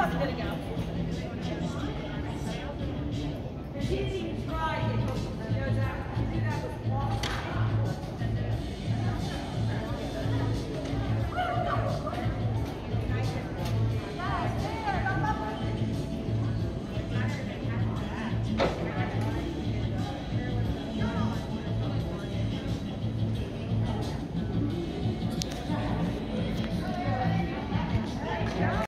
I'm going to go.